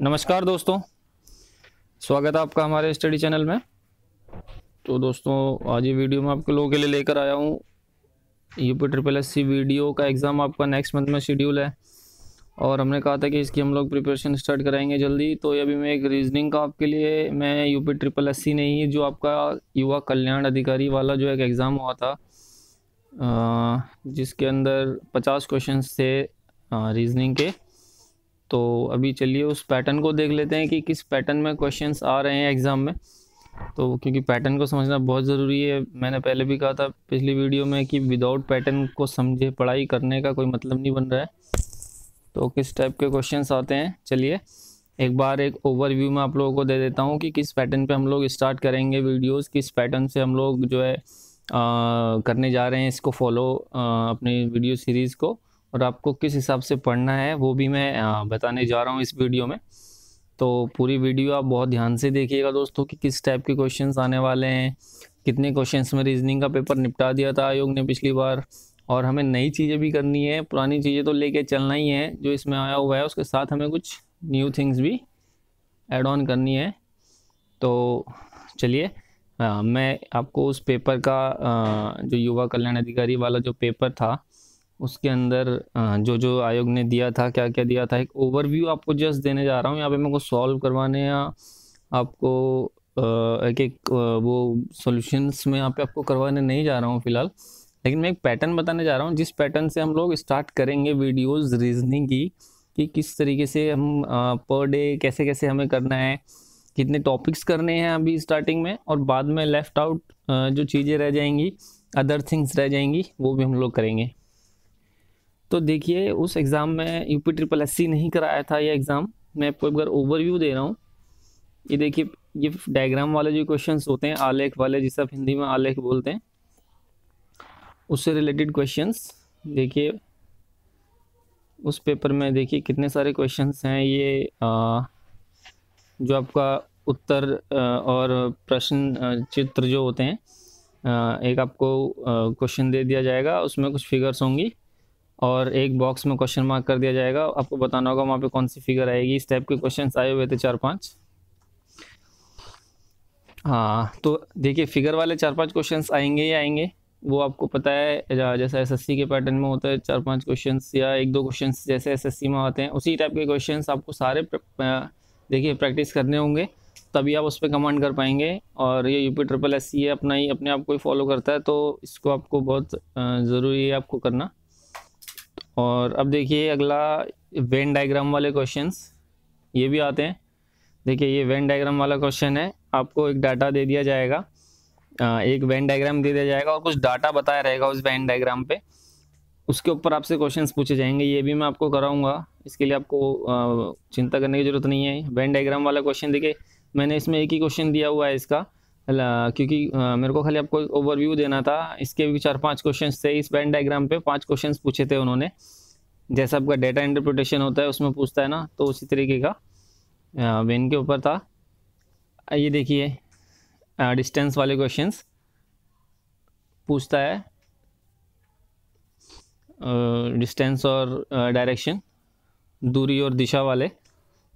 नमस्कार दोस्तों। स्वागत है आपका हमारे स्टडी चैनल में। तो दोस्तों, आज ये वीडियो मैं आपके लोगों के लिए लेकर आया हूँ। UP triple S C VDO का एग्ज़ाम आपका नेक्स्ट मंथ में शेड्यूल है। और हमने कहा था कि इसकी हम लोग प्रिपरेशन स्टार्ट कराएँगे जल्दी। तो अभी मैं एक रीजनिंग का आपके लिए मैं यूपी ट्रिपल एस सी नहीं, जो आपका युवा कल्याण अधिकारी वाला जो एक एग्ज़ाम हुआ था जिसके अंदर पचास क्वेश्चन थे रीजनिंग के। तो अभी चलिए उस पैटर्न को देख लेते हैं कि किस पैटर्न में क्वेश्चंस आ रहे हैं एग्ज़ाम में। तो क्योंकि पैटर्न को समझना बहुत ज़रूरी है। मैंने पहले भी कहा था पिछली वीडियो में कि विदाउट पैटर्न को समझे पढ़ाई करने का कोई मतलब नहीं बन रहा है। तो किस टाइप के क्वेश्चंस आते हैं? चलिए एक बार एक ओवरव्यू में आप लोगों को दे देता हूँ कि किस पैटर्न पे हम लोग स्टार्ट करेंगे वीडियोस किस पैटर्न से हम लोग जो है आ, करने जा रहे हैं इसको फॉलो अपनी वीडियो सीरीज़ को। और आपको किस हिसाब से पढ़ना है, वो भी मैं बताने जा रहा हूँ इस वीडियो में। तो पूरी वीडियो आप बहुत ध्यान से देखिएगा दोस्तों कि किस टाइप के क्वेश्चंस आने वाले हैं, कितने क्वेश्चंस में रीजनिंग का पेपर निपटा दिया था आयोग ने पिछली बार, और हमें नई चीज़ें भी करनी है, पुरानी चीज़ें तो लेके चलना ही है, जो इसमें आया हुआ है, उसके साथ हमें कुछ न्यू थिंग्स भी एड ऑन करनी है। तो चलिए मैं आपको उस पेपर का जो युवा कल्याण अधिकारी वाला जो पेपर था उसके अंदर जो जो आयोग ने दिया था क्या क्या दिया था, एक ओवरव्यू आपको जस्ट देने जा रहा हूँ। यहाँ पे मेरे को सॉल्व करवाने या आपको एक एक वो सॉल्यूशंस में यहाँ पे आपको करवाने नहीं जा रहा हूँ फ़िलहाल। लेकिन मैं एक पैटर्न बताने जा रहा हूँ, जिस पैटर्न से हम लोग स्टार्ट करेंगे वीडियोस रीजनिंग की, कि किस तरीके से हम पर डे कैसे कैसे हमें करना है, कितने टॉपिक्स करने हैं अभी स्टार्टिंग में, और बाद में लेफ़्ट आउट जो चीज़ें रह जाएँगी अदर थिंग्स रह जाएँगी, वो भी हम लोग करेंगे। तो देखिए उस एग्ज़ाम में यूपी ट्रिपल एस सी नहीं कराया था ये एग्ज़ाम मैं आपको एक बार ओवरव्यू दे रहा हूँ। ये देखिए ये डायग्राम वाले जो क्वेश्चन होते हैं आलेख वाले जिसे आप हिंदी में आलेख बोलते हैं उससे रिलेटेड क्वेश्चंस देखिए उस पेपर में देखिए कितने सारे क्वेश्चंस हैं। ये आ, जो आपका उत्तर और प्रश्न चित्र जो होते हैं एक आपको क्वेश्चन दे दिया जाएगा। उसमें कुछ फिगर्स होंगी। और एक बॉक्स में क्वेश्चन मार्क कर दिया जाएगा। आपको बताना होगा वहाँ पे कौन सी फिगर आएगी। इस टाइप के क्वेश्चन आए हुए थे चार पाँच। हाँ तो देखिए फिगर वाले चार पाँच क्वेश्चंस आएँगे या आएँगे। वो आपको पता है जैसा एसएससी के पैटर्न में होता है, चार पाँच क्वेश्चंस या एक दो क्वेश्चंस जैसे एसएससी में आते हैं, उसी टाइप के क्वेश्चंस आपको सारे देखिए प्रैक्टिस करने होंगे। तभी आप उस पर कमांड कर पाएँगे। और ये यूपी ट्रिपल एस सी अपना ही, अपने आप को ही फॉलो करता है तो इसको आपको बहुत ज़रूरी है आपको करना। और अब देखिए अगला वेन डायग्राम वाले क्वेश्चंस ये भी आते हैं। देखिए, ये वेन डायग्राम वाला क्वेश्चन है। आपको एक डाटा दे दिया जाएगा। एक वेन डायग्राम दे दिया जाएगा और कुछ डाटा बताया रहेगा उस वेन डायग्राम पे। उसके ऊपर आपसे क्वेश्चंस पूछे जाएँगे। ये भी मैं आपको कराऊँगा। इसके लिए आपको चिंता करने की ज़रूरत नहीं है। वेन डायग्राम वाला क्वेश्चन देखिए, मैंने इसमें एक ही क्वेश्चन दिया हुआ है इसका। क्योंकि मेरे को खाली आपको ओवरव्यू देना था। इसके भी चार पाँच क्वेश्चंस थे। इस बैंड डायग्राम पे पाँच क्वेश्चंस पूछे थे उन्होंने। जैसा आपका डेटा इंटरप्रिटेशन होता है, उसमें पूछता है ना तो उसी तरीके का वेन के ऊपर था। ये देखिए डिस्टेंस वाले क्वेश्चंस पूछता है डिस्टेंस और डायरेक्शन दूरी और दिशा वाले।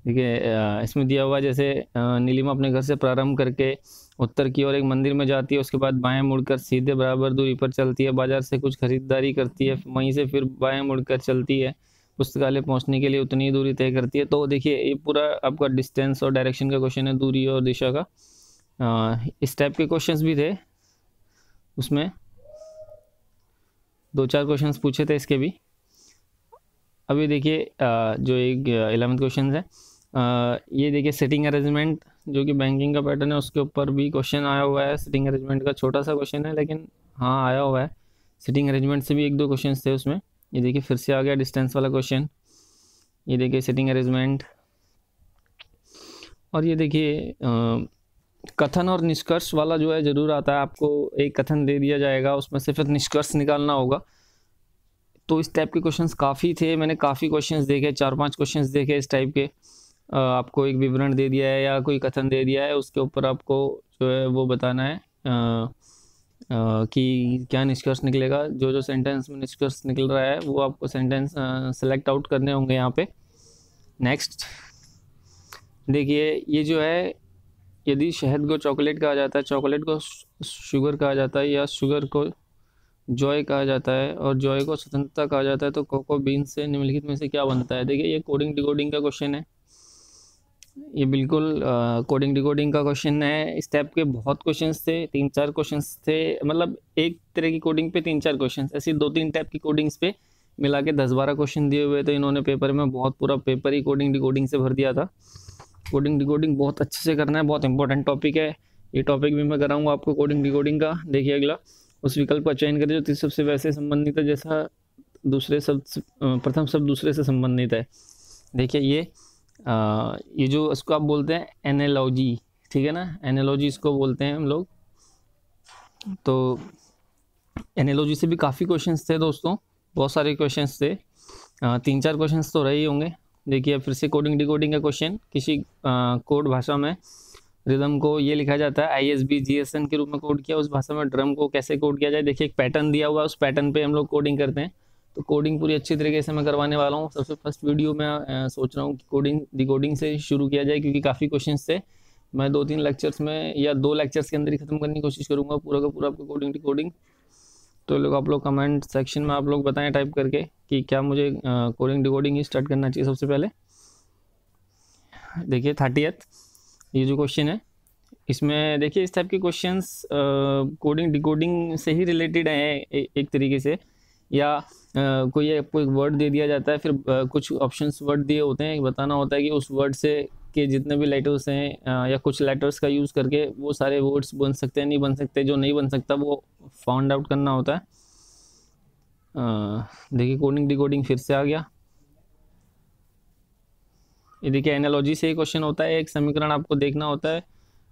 देखिए इसमें दिया हुआ जैसे नीलिमा अपने घर से प्रारंभ करके उत्तर की ओर एक मंदिर में जाती है, उसके बाद बाएँ मुड़कर सीधे बराबर दूरी पर चलती है, बाज़ार से कुछ खरीदारी करती है, वहीं से फिर बाएँ मुड़कर चलती है, पुस्तकालय पहुँचने के लिए उतनी दूरी तय करती है। तो देखिए, ये पूरा आपका डिस्टेंस और डायरेक्शन का क्वेश्चन है, दूरी और दिशा का। इस टाइप के क्वेश्चंस भी थे उसमें। दो चार क्वेश्चंस पूछे थे इसके भी। अभी देखिए जो एक एलेवंथ क्वेश्चन है। ये देखिए सेटिंग अरेंजमेंट जो कि बैंकिंग का पैटर्न है, उसके ऊपर भी क्वेश्चन आया हुआ है। सिटिंग अरेंजमेंट का छोटा सा क्वेश्चन है, लेकिन हाँ आया हुआ है। सिटिंग अरेंजमेंट से भी एक दो क्वेश्चन थे उसमें। ये देखिए फिर से आ गया डिस्टेंस वाला क्वेश्चन ये देखिए सिटिंग अरेंजमेंट और ये देखिए कथन और निष्कर्ष वाला जो है, ज़रूर आता है। आपको एक कथन दे दिया जाएगा, उसमें से फिर निष्कर्ष निकालना होगा। तो इस टाइप के क्वेश्चंस काफ़ी थे। मैंने काफ़ी क्वेश्चंस देखे, चार पाँच क्वेश्चंस देखे इस टाइप के। आपको एक विवरण दे दिया है या कोई कथन दे दिया है, उसके ऊपर आपको जो है वो बताना है। कि क्या निष्कर्ष निकलेगा? जो जो सेंटेंस में निष्कर्ष निकल रहा है, वो आपको सेंटेंस सेलेक्ट आउट करने होंगे यहाँ पे। नेक्स्ट देखिए, ये जो है, यदि शहद को चॉकलेट कहा जाता है चॉकलेट को शुगर कहा जाता है या शुगर को जॉय कहा जाता है और जॉय को स्वतंत्रता कहा जाता है तो कोको बीन से निम्नलिखित में से क्या बनता है? देखिए, ये कोडिंग डिकोडिंग का क्वेश्चन है। ये बिल्कुल कोडिंग डिकोडिंग का क्वेश्चन है। इस टाइप के बहुत क्वेश्चंस थे, तीन चार क्वेश्चंस थे। मतलब एक तरह की कोडिंग पे तीन चार क्वेश्चंस ऐसी दो तीन टाइप की कोडिंग्स पे मिला के दस बारह क्वेश्चन दिए हुए थे। इन्होंने पेपर में बहुत पूरा पेपर ही कोडिंग डिकोडिंग से भर दिया था। कोडिंग डिकोडिंग बहुत अच्छे से करना है, बहुत इंपॉर्टेंट टॉपिक है। ये टॉपिक भी मैं कराऊँगा आपको कोडिंग डिकोडिंग का। देखिए अगला, उस विकल्प का चयन करें जो सबसे वैसे संबंधित है, जैसा दूसरे शब्द प्रथम शब्द दूसरे से संबंधित है। देखिए ये ये जो इसको आप बोलते हैं एनालॉजी ठीक है ना? एनालॉजी इसको बोलते हैं हम लोग। तो एनालॉजी से भी काफ़ी क्वेश्चंस थे दोस्तों बहुत सारे क्वेश्चंस थे। आ, तीन चार क्वेश्चंस तो रहे ही होंगे। देखिए फिर से कोडिंग डिकोडिंग का क्वेश्चन किसी कोड भाषा में रिदम को ये लिखा जाता है I S B G S N के रूप में कोड किया उस भाषा में ड्रम को कैसे कोड किया जाए। देखिए एक पैटर्न दिया हुआ है उस पैटर्न पे हम लोग कोडिंग करते हैं। तो कोडिंग पूरी अच्छी तरीके से मैं करवाने वाला हूँ। सबसे फ़र्स्ट वीडियो में सोच रहा हूँ कि कोडिंग डिकोडिंग से शुरू किया जाए, क्योंकि काफ़ी क्वेश्चन थे। मैं दो तीन लेक्चर्स में या दो लेक्चर्स के अंदर ही ख़त्म करने की कोशिश करूँगा, पूरा का पूरा आपको कोडिंग डिकोडिंग तो लोग, आप लोग कमेंट सेक्शन में आप लोग बताएँ टाइप करके कि क्या मुझे कोडिंग डिकोडिंग ही स्टार्ट करना चाहिए सबसे पहले। देखिए थर्टी ये जो क्वेश्चन है, इसमें देखिए, इस टाइप के क्वेश्चंस कोडिंग डिकोडिंग से ही रिलेटेड हैं एक तरीके से। या कोई कोई वर्ड दे दिया जाता है, फिर कुछ ऑप्शंस वर्ड दिए होते हैं, बताना होता है कि उस वर्ड से के जितने भी लेटर्स हैं या कुछ लेटर्स का यूज़ करके वो सारे वर्ड्स बन सकते हैं, नहीं बन सकते, जो नहीं बन सकता, वो फाउंड आउट करना होता है। देखिए कोडिंग डिकोडिंग फिर से आ गया। ये देखिए एनालॉजी से ही क्वेश्चन होता है, एक समीकरण आपको देखना होता है।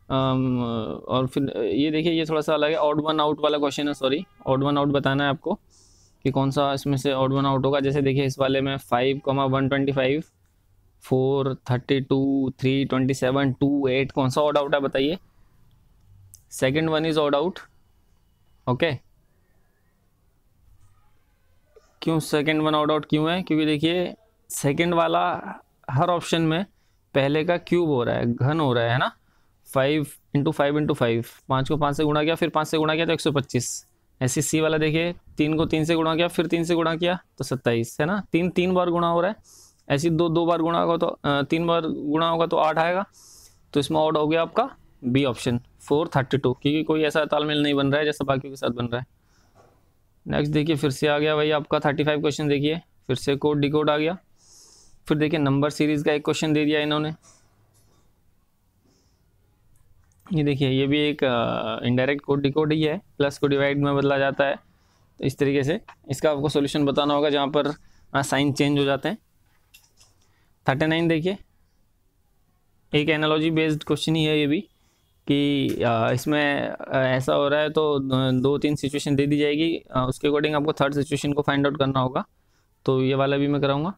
और फिर, ये देखिए, ये थोड़ा सा अलग है ऑड वन आउट वाला क्वेश्चन है सॉरी ऑड वन आउट बताना है आपको। कि कौन सा इसमें से ऑड वन आउट होगा? जैसे देखिए, इस वाले में five comma one twenty five four thirty two three twenty seven two eight कौन सा ऑड आउट है बताइए? Second one is odd out okay क्यों सेकेंड वन ऑड आउट क्यों है? क्योंकि देखिए सेकेंड वाला हर ऑप्शन में पहले का क्यूब हो रहा है, घन हो रहा है ना? Five into five into five पाँच को पाँच से गुणा किया, फिर पाँच से गुणा किया तो एक सौ पच्चीस। ऐसे सी वाला देखिए, तीन को तीन से गुणा किया, फिर तीन से गुणा किया तो सत्ताईस, है ना? तीन तीन बार गुणा हो रहा है। ऐसी दो दो बार गुणा होगा तो तीन बार गुणा होगा तो आठ आएगा। तो इसमें ऑड हो गया आपका B option four thirty two क्योंकि कोई ऐसा तालमेल नहीं बन रहा है जैसा बाकियों के साथ बन रहा है। नेक्स्ट देखिए, फिर से आ गया भाई आपका थर्टी फाइव क्वेश्चन देखिए, फिर से कोड डिकोड आ गया। फिर देखिए नंबर सीरीज़ का एक क्वेश्चन दे दिया इन्होंने। ये देखिए, ये भी एक इनडायरेक्ट कोड डिकोड ही है प्लस को डिवाइड में बदला जाता है। तो इस तरीके से इसका आपको सॉल्यूशन बताना होगा जहाँ पर साइन चेंज हो जाते हैं। थर्टी नाइन देखिए, एक एनालॉजी बेस्ड क्वेश्चन ही है ये भी कि इसमें ऐसा हो रहा है तो दो तीन सिचुएशन दे दी जाएगी। उसके अकॉर्डिंग आपको थर्ड सिचुएशन को फाइंड आउट करना होगा। तो ये वाला भी मैं कराऊँगा।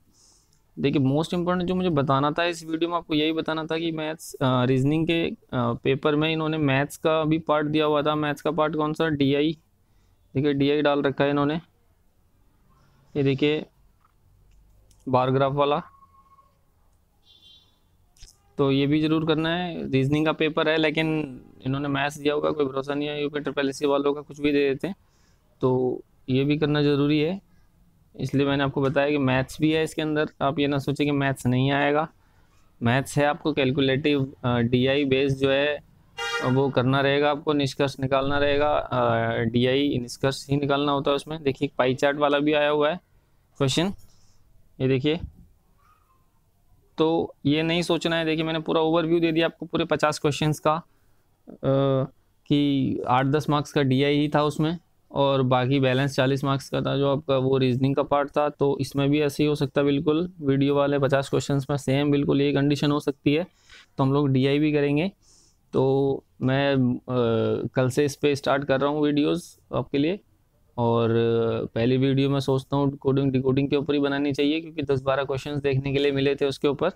देखिए मोस्ट इम्पोर्टेंट जो मुझे बताना था इस वीडियो में, आपको यही बताना था कि मैथ्स रीजनिंग के पेपर में इन्होंने मैथ्स का भी पार्ट दिया हुआ था। मैथ्स का पार्ट कौन सा? डी आई देखिए डी आई डाल रखा है इन्होंने। ये देखिए बारग्राफ वाला। तो ये भी ज़रूर करना है। रीजनिंग का पेपर है, लेकिन इन्होंने मैथ्स दिया होगा, कोई भरोसा नहीं है। यूपी ट्रिपल वालों का कुछ भी दे देते हैं। तो ये भी करना ज़रूरी है। इसलिए मैंने आपको बताया कि मैथ्स भी है इसके अंदर। आप ये ना सोचें कि मैथ्स नहीं आएगा। मैथ्स है आपको कैलकुलेटिव डी आई बेस्ड जो है वो करना रहेगा आपको निष्कर्ष निकालना रहेगा। डी आई निष्कर्ष ही निकालना होता है उसमें। देखिए पाई चार्ट वाला भी आया हुआ है। क्वेश्चन ये देखिए। तो ये नहीं सोचना है। देखिए मैंने पूरा ओवरव्यू दे दिया आपको पूरे पचास क्वेश्चंस का। आ, कि आठ दस मार्क्स का डीआई ही था उसमें। और बाकी बैलेंस चालीस मार्क्स का था जो आपका वो रीजनिंग का पार्ट था तो इसमें भी ऐसे ही हो सकता है बिल्कुल। वीडियो वाले पचास क्वेश्चन में सेम बिल्कुल ये कंडीशन हो सकती है तो हम लोग डीआई भी करेंगे। तो मैं आ, कल से इस पर स्टार्ट कर रहा हूँ वीडियोज़ आपके लिए और पहली वीडियो मैं सोचता हूँ कोडिंग डिकोडिंग के ऊपर ही बनानी चाहिए क्योंकि दस बारह क्वेश्चंस देखने के लिए मिले थे उसके ऊपर।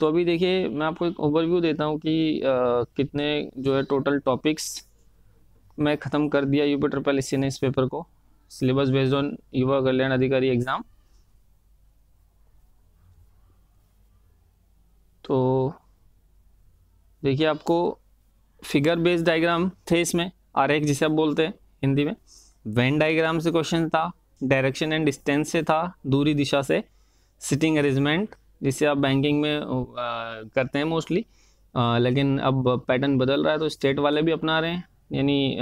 तो अभी देखिए मैं आपको एक ओवरव्यू देता हूँ कि आ, कितने जो है टोटल टॉपिक्स मैं ख़त्म कर दिया यूपी ट्रिपल एस ने इस पेपर को। सिलेबस बेस्ड ऑन युवा कल्याण अधिकारी एग्ज़ाम तो देखिए आपको फिगर बेस्ड डायग्राम थे इसमें आरेख जिसे आप बोलते हैं हिंदी में। वेन डायग्राम से क्वेश्चन था डायरेक्शन एंड डिस्टेंस से था दूरी दिशा से। सिटिंग अरेंजमेंट जिसे आप बैंकिंग में आ, करते हैं मोस्टली लेकिन अब पैटर्न बदल रहा है तो स्टेट वाले भी अपना रहे हैं। यानी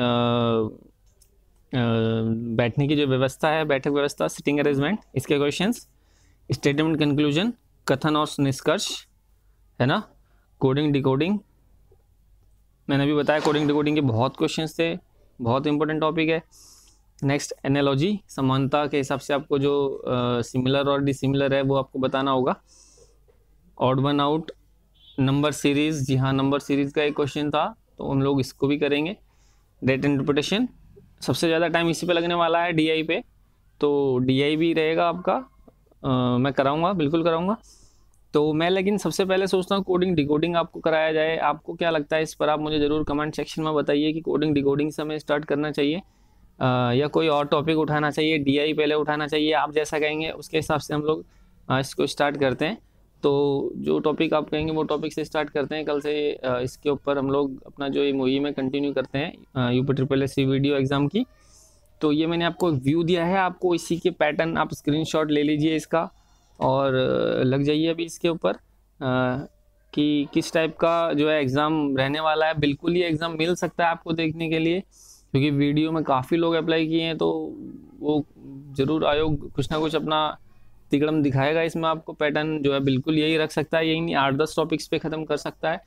बैठने की जो व्यवस्था है, बैठक व्यवस्था सिटिंग अरेंजमेंट इसके क्वेश्चन स्टेटमेंट कंक्लूजन कथन और निष्कर्ष, है ना? कोडिंग डिकोडिंग मैंने अभी बताया कोडिंग डिकोडिंग के बहुत क्वेश्चंस थे, बहुत इंपॉर्टेंट टॉपिक है। नेक्स्ट एनालॉजी समानता के हिसाब से आपको जो सिमिलर और डिसिमिलर है, वो आपको बताना होगा। Odd one out number series जी हाँ नंबर सीरीज़ का एक क्वेश्चन था तो हम लोग इसको भी करेंगे। डेट इंटरप्रिटेशन सबसे ज़्यादा टाइम इसी पे लगने वाला है डीआई पे। तो डीआई भी रहेगा आपका। आ, मैं कराऊँगा बिल्कुल कराऊँगा। तो मैं लेकिन सबसे पहले सोचता हूँ कोडिंग डिकोडिंग आपको कराया जाए। आपको क्या लगता है इस पर आप मुझे ज़रूर कमेंट सेक्शन में बताइए कि कोडिंग डिकोडिंग से हमें स्टार्ट करना चाहिए। आ, या कोई और टॉपिक उठाना चाहिए डीआई पहले उठाना चाहिए। आप जैसा कहेंगे उसके हिसाब से हम लोग इसको स्टार्ट करते हैं। तो जो टॉपिक आप कहेंगे, वो टॉपिक से स्टार्ट करते हैं। कल से इसके ऊपर हम लोग अपना जो ये मूवी में कंटिन्यू करते हैं UP triple S VDO exam की। तो ये मैंने आपको व्यू दिया है, आपको इसी के पैटर्न आप स्क्रीनशॉट ले लीजिए इसका। और लग जाइए अभी इसके ऊपर कि किस टाइप का जो है एग्ज़ाम रहने वाला है। बिल्कुल ही एग्ज़ाम मिल सकता है आपको देखने के लिए, क्योंकि वीडियो में काफ़ी लोग अप्लाई किए हैं तो वो ज़रूर आयोग कुछ ना कुछ अपना तिकड़म दिखाएगा इसमें आपको पैटर्न जो है बिल्कुल यही रख सकता है यही नहीं आठ दस टॉपिक्स पे ख़त्म कर सकता है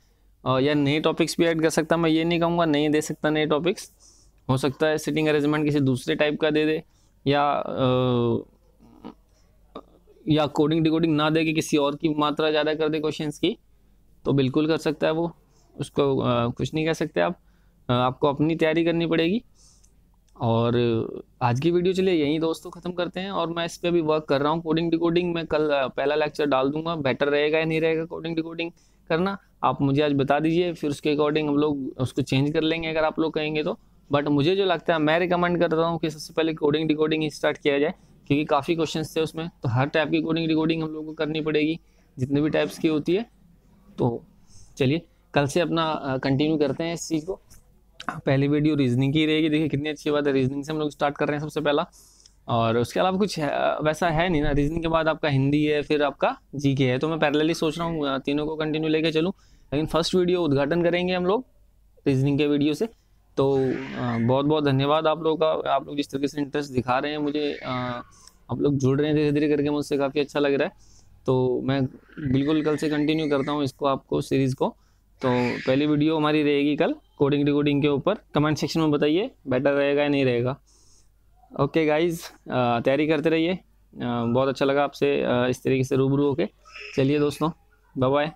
और या नए टॉपिक्स भी ऐड कर सकता है मैं ये नहीं कहूँगा नहीं दे सकता नए टॉपिक्स हो सकता है सिटिंग अरेंजमेंट किसी दूसरे टाइप का दे दे या आ, या कोडिंग डिकोडिंग ना दे कि किसी और की मात्रा ज़्यादा कर दे क्वेश्चंस की तो बिल्कुल कर सकता है वो उसको आ, कुछ नहीं कह सकते आप आ, आपको अपनी तैयारी करनी पड़ेगी। और आज की वीडियो, चलिए यहीं दोस्तों ख़त्म करते हैं। और मैं इस पर भी वर्क कर रहा हूँ कोडिंग डिकोडिंग मैं कल पहला लेक्चर डाल दूँगा। बेटर रहेगा या नहीं रहेगा कोडिंग डिकोडिंग करना? आप मुझे आज बता दीजिए, फिर उसके अकॉर्डिंग हम लोग उसको चेंज कर लेंगे अगर आप लोग कहेंगे तो। बट मुझे जो लगता है, मैं रिकमेंड करता हूँ कि सबसे पहले कोडिंग डिकोडिंग स्टार्ट किया जाए, क्योंकि काफ़ी क्वेश्चन थे उसमें। तो हर टाइप की कोडिंग डिकोडिंग हम लोग को करनी पड़ेगी, जितने भी टाइप्स की होती है। तो चलिए, कल से अपना कंटिन्यू करते हैं इस चीज़ को। पहली वीडियो रीजनिंग की रहेगी। देखिए कितनी अच्छी बात है। रीजनिंग से हम लोग स्टार्ट कर रहे हैं सबसे पहला। और उसके अलावा कुछ है, वैसा है नहीं ना। रीजनिंग के बाद आपका हिंदी है फिर आपका जी के है। तो मैं पैरेलली सोच रहा हूँ तीनों को कंटिन्यू लेके चलूँ। लेकिन फ़र्स्ट वीडियो उद्घाटन करेंगे हम लोग रीजनिंग के वीडियो से। तो बहुत बहुत धन्यवाद आप लोगों का। आप लोग जिस तरीके से इंटरेस्ट दिखा रहे हैं मुझे आप लोग जुड़ रहे हैं धीरे धीरे करके मुझसे काफ़ी अच्छा लग रहा है। तो मैं बिल्कुल कल से कंटिन्यू करता हूँ इसको आपको सीरीज़ को। तो पहली वीडियो हमारी रहेगी कल कोडिंग डिकोडिंग के ऊपर। कमेंट सेक्शन में बताइए बेटर रहेगा या नहीं रहेगा। ओके गाइज़ तैयारी करते रहिए। बहुत अच्छा लगा आपसे इस तरीके से रूबरू होके। चलिए दोस्तों बाय